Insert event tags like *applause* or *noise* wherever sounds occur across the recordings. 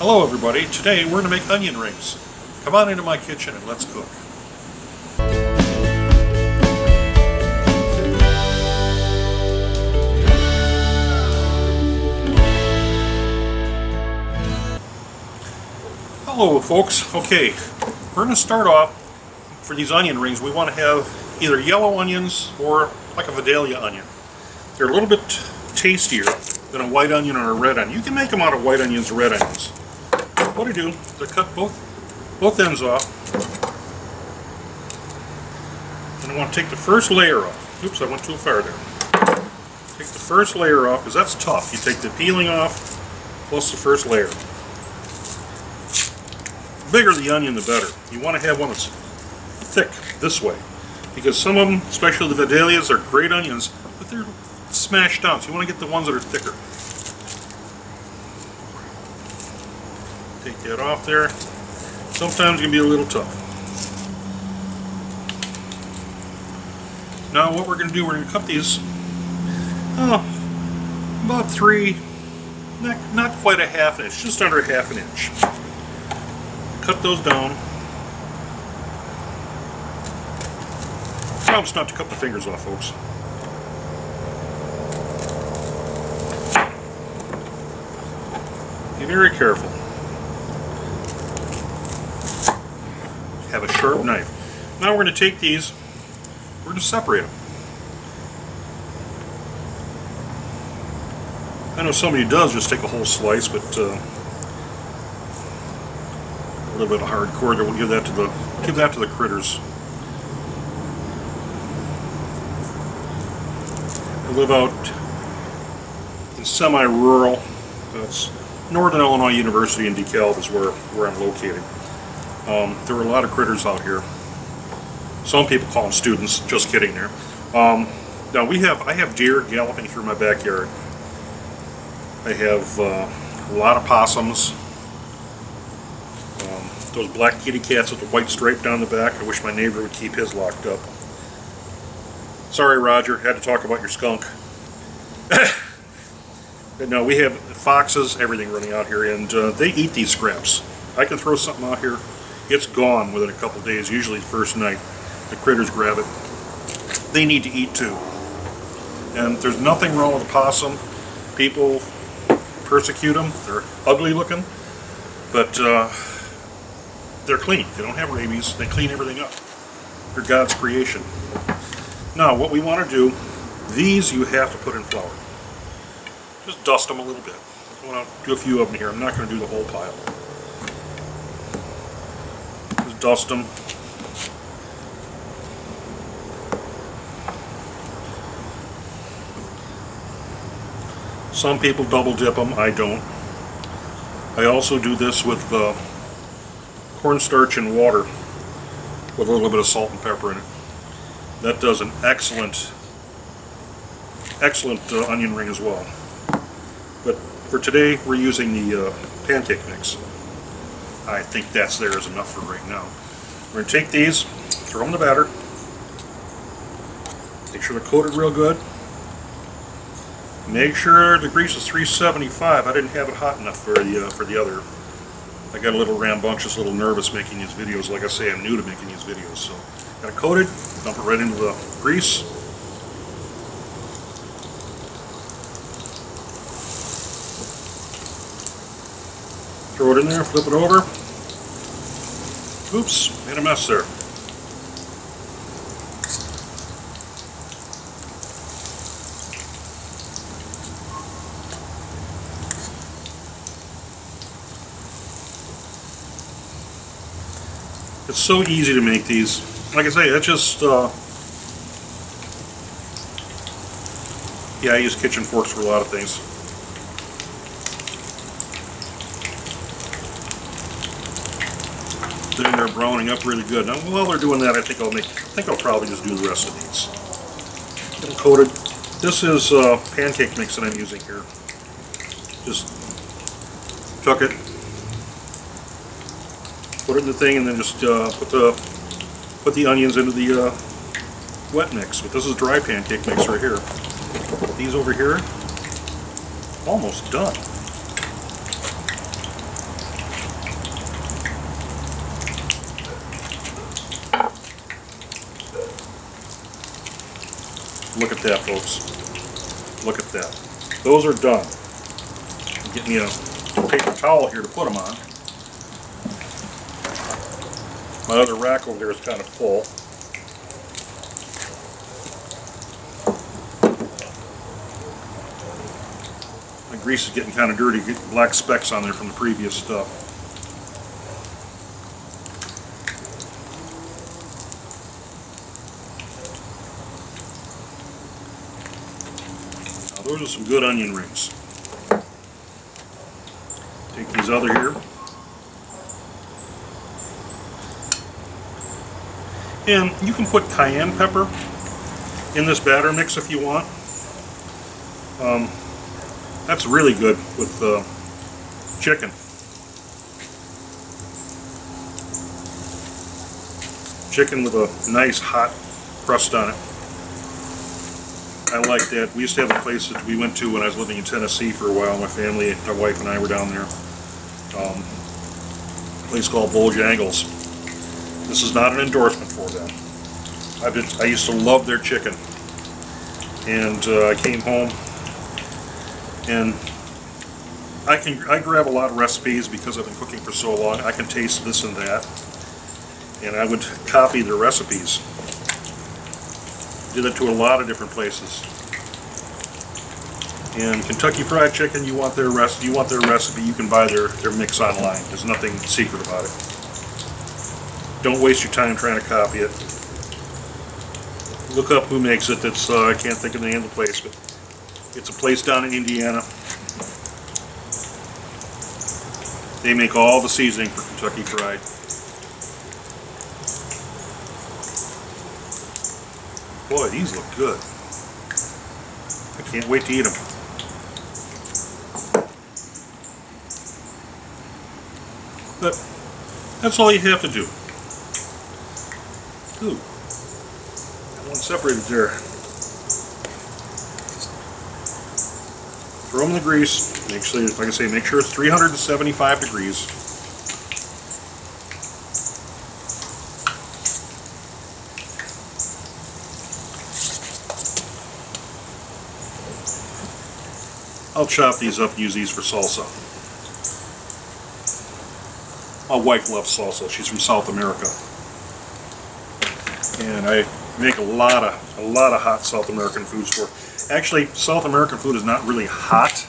Hello everybody, today we're going to make onion rings. Come on into my kitchen and let's cook. Hello folks, okay, we're going to start off for these onion rings we want to have either yellow onions or like a Vidalia onion. They're a little bit tastier than a white onion or a red onion. You can make them out of white onions or red onions. What I do is I cut both, both ends off. And I want to take the first layer off. Oops, I went too far there. Take the first layer off, because that's tough. You take the peeling off, plus the first layer. The bigger the onion, the better. You want to have one that's thick, this way. Because some of them, especially the Vidalias, are great onions, but they're smashed down, so you want to get the ones that are thicker. Take that off there. Sometimes it can be a little tough. Now what we're going to do, we're going to cut these oh, about three, not, not quite a half inch, just under a half an inch. Cut those down. Promise not to cut the fingers off, folks. Be very careful. Have a sharp knife. Now we're going to take these, we're going to separate them. I know somebody does just take a whole slice, but uh, a little bit of hardcore. there. We'll give that to the give that to the critters. I live out in semi-rural. That's Northern Illinois University in DeKalb is where where I'm located. Um, there are a lot of critters out here. Some people call them students. Just kidding there. Um, now we have I have deer galloping through my backyard. I have uh, a lot of possums. Um, those black kitty cats with the white stripe down the back. I wish my neighbor would keep his locked up. Sorry, Roger. Had to talk about your skunk. *laughs* no, we have foxes, everything running out here, and uh, they eat these scraps. I can throw something out here, it's gone within a couple days, usually the first night. The critters grab it. They need to eat too. And there's nothing wrong with a possum. People persecute them. They're ugly looking, but uh, they're clean. They don't have rabies. They clean everything up. They're God's creation. Now, what we want to do, these you have to put in flour. Just dust them a little bit. I want to do a few of them here. I'm not going to do the whole pile. Dust them. Some people double dip them, I don't. I also do this with uh, cornstarch and water with a little bit of salt and pepper in it. That does an excellent, excellent uh, onion ring as well. But for today, we're using the uh, pancake mix. I think that's there is enough for right now. We're going to take these, throw them in the batter, make sure they're coated real good, Make sure the grease is 375. I didn't have it hot enough for the uh, for the other. I got a little rambunctious, a little nervous making these videos. Like I say, I'm new to making these videos, so got it coated. Dump it right into the grease. Throw it in there, flip it over. Oops, made a mess there. It's so easy to make these. Like I say, it's just, uh, yeah, I use kitchen forks for a lot of things. Then they're browning up really good. Now, while they're doing that, I think I'll make, I think I'll probably just do the rest of these. Get them coated. This is uh, pancake mix that I'm using here. Just chuck it, put it in the thing and then just uh, put the put the onions into the uh, wet mix. But this is dry pancake mix right here. These over here, almost done. Look at that, folks. Look at that. Those are done. Get me a paper towel here to put them on. My other rack over there is kind of full. My grease is getting kind of dirty, black specks on there from the previous stuff. Those are some good onion rings. Take these other here. And you can put cayenne pepper in this batter mix if you want. Um, that's really good with uh, chicken. Chicken with a nice hot crust on it. I like that. We used to have a place that we went to when I was living in Tennessee for a while. My family, my wife and I were down there. Um, a place called Bojangles. This is not an endorsement for them. I've been, I used to love their chicken. And uh, I came home and I can I grab a lot of recipes because I've been cooking for so long. I can taste this and that, and I would copy their recipes. Did it to a lot of different places. And Kentucky Fried Chicken, you want their recipe, you want their recipe, you can buy their their mix online. There's nothing secret about it. Don't waste your time trying to copy it. Look up who makes it. That's uh, I can't think of the name of the place, but it's a place down in Indiana. They make all the seasoning for Kentucky Fried. Boy, these look good. I can't wait to eat them. But that's all you have to do. Ooh, one separated there. Throw them in the grease. Make sure, like I say, make sure it's 375 degrees. I'll chop these up and use these for salsa. My wife loves salsa. She's from South America. And I make a lot of a lot of hot South American foods for Actually, South American food is not really hot.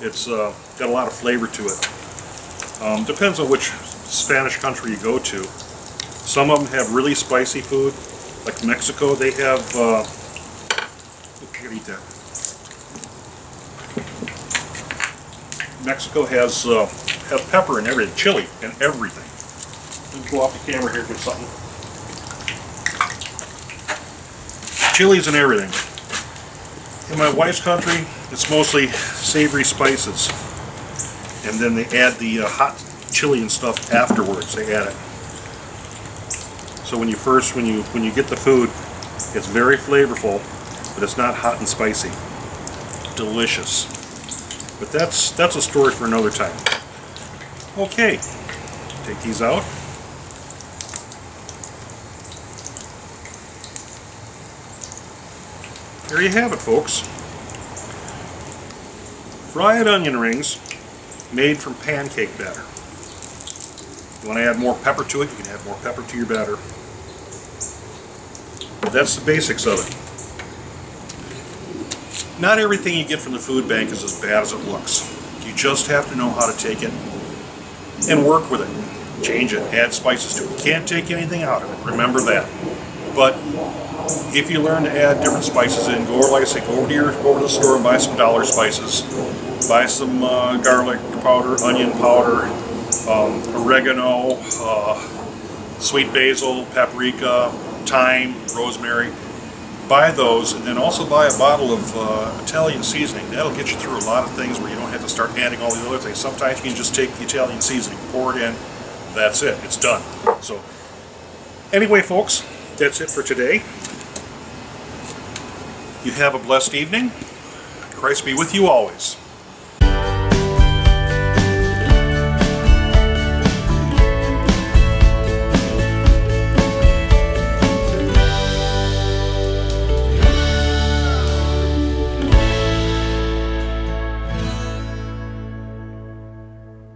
It's uh, got a lot of flavor to it. Um, depends on which Spanish country you go to. Some of them have really spicy food, like Mexico. They have. Uh, you can eat that. Mexico has uh, has pepper and everything, chili and everything. Let me go off the camera here for something. Chilies and everything. In my wife's country, it's mostly savory spices. And then they add the uh, hot chili and stuff afterwards. They add it. So when you first, when you when you get the food, it's very flavorful, but it's not hot and spicy. Delicious. But that's that's a story for another time. Okay, take these out. There you have it, folks. Fried onion rings made from pancake batter. You want to add more pepper to it, you can add more pepper to your batter. But that's the basics of it. Not everything you get from the food bank is as bad as it looks. You just have to know how to take it and work with it. Change it, add spices to it. You can't take anything out of it, remember that. But if you learn to add different spices in, go over, like I say, go over to your over to the store and buy some dollar spices. Buy some uh, garlic powder, onion powder, um, oregano, uh, sweet basil, paprika, thyme, rosemary. Buy those, and then also buy a bottle of uh, Italian seasoning. That'll get you through a lot of things where you don't have to start adding all these other things. Sometimes you can just take the Italian seasoning, pour it in, that's it. It's done. So, anyway, folks, that's it for today. You have a blessed evening. Christ be with you always.